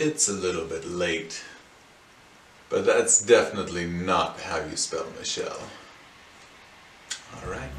it's a little bit late. But that's definitely not how you spell Michelle. Alright.